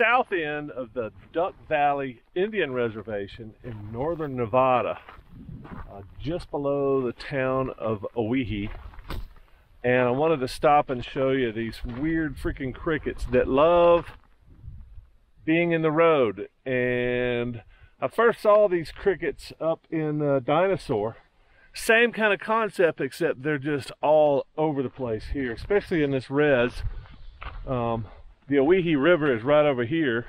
south end of the Duck Valley Indian Reservation in northern Nevada, uh, just below the town of Owyhee. And I wanted to stop and show you these weird freaking crickets that love being in the road. And I first saw these crickets up in uh, Dinosaur. Same kind of concept, except they're just all over the place here, especially in this res. Um, the Owyhee River is right over here.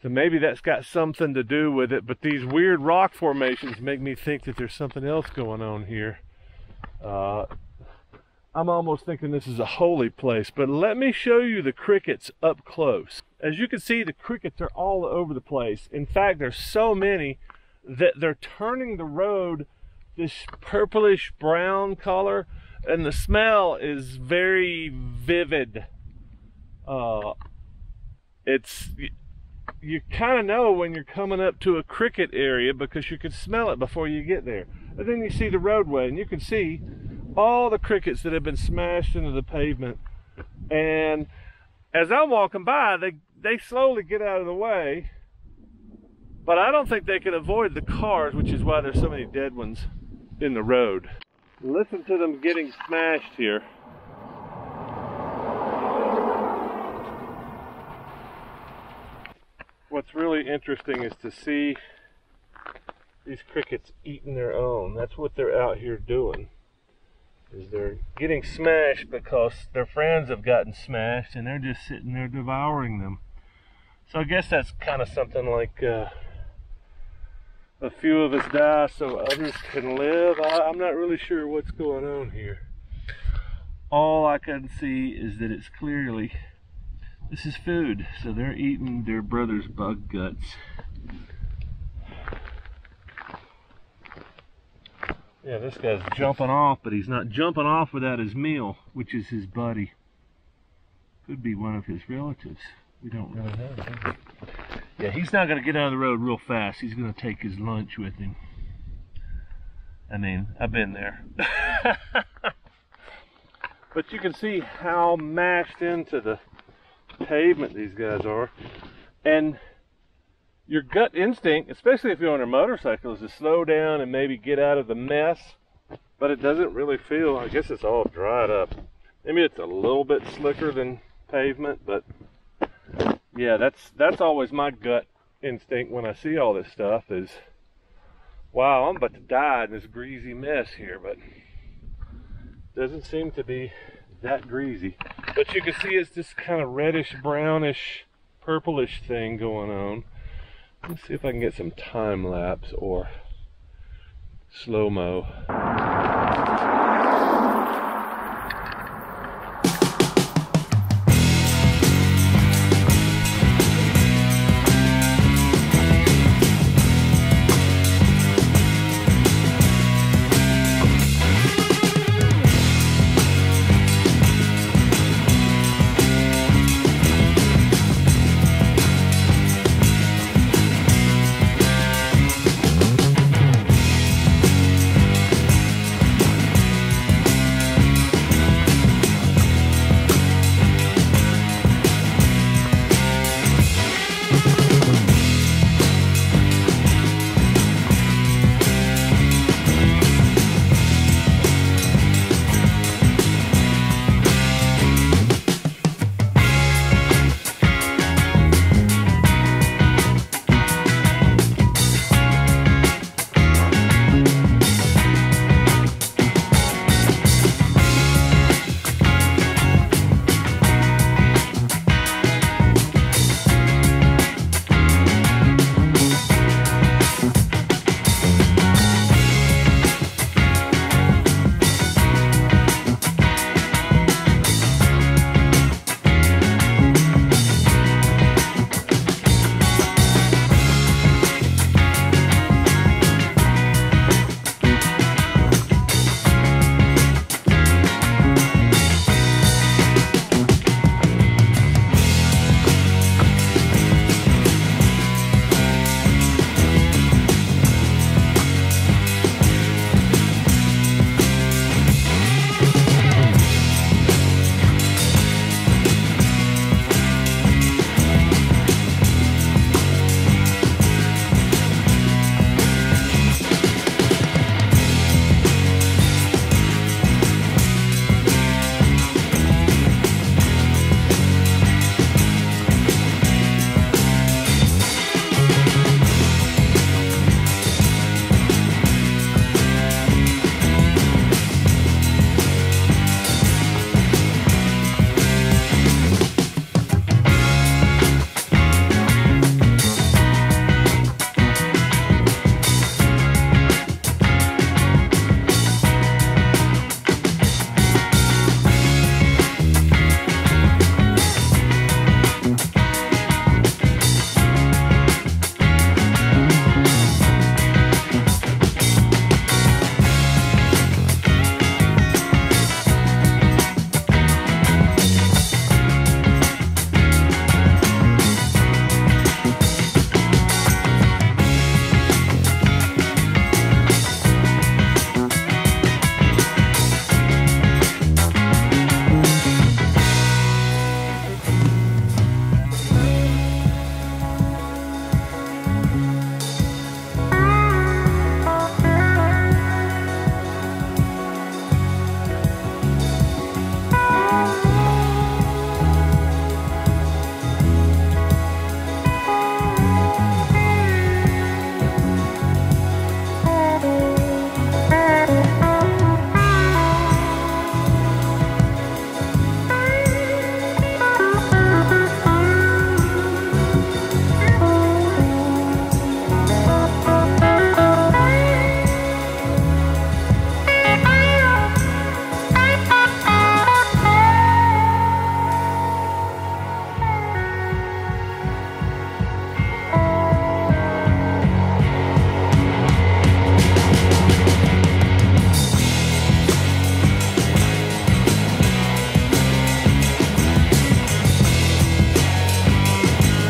So maybe that's got something to do with it, but these weird rock formations make me think that there's something else going on here. Uh, I'm almost thinking this is a holy place, but let me show you the crickets up close. As you can see, the crickets are all over the place. In fact, there's so many that they're turning the road this purplish brown color, and the smell is very vivid. Uh, it's you, you kind of know when you're coming up to a cricket area because you can smell it before you get there. And then you see the roadway, and you can see all the crickets that have been smashed into the pavement. And as I'm walking by, they they slowly get out of the way. But I don't think they can avoid the cars, which is why there's so many dead ones in the road. Listen to them getting smashed here. What's really interesting is to see these crickets eating their own. That's what they're out here doing. Is they're getting smashed because their friends have gotten smashed and they're just sitting there devouring them. So I guess that's kind of something like uh, a few of us die so others can live. I, am not really sure what's going on here. All I can see is that it's clearly this is food, so they're eating their brother's bug guts. Yeah, this guy's jumping off, but he's not jumping off without his meal, which is his buddy. Could be one of his relatives. We don't really know. Yeah, he's not going to get out of the road real fast. He's going to take his lunch with him. I mean, I've been there. but you can see how mashed into the pavement these guys are. And your gut instinct, especially if you're on a motorcycle, is to slow down and maybe get out of the mess. But it doesn't really feel, I guess it's all dried up. Maybe it's a little bit slicker than pavement, but yeah, that's that's always my gut instinct when I see all this stuff is, wow, I'm about to die in this greasy mess here, but doesn't seem to be that greasy. But you can see it's this kind of reddish, brownish, purplish thing going on. Let's see if I can get some time lapse or slow-mo.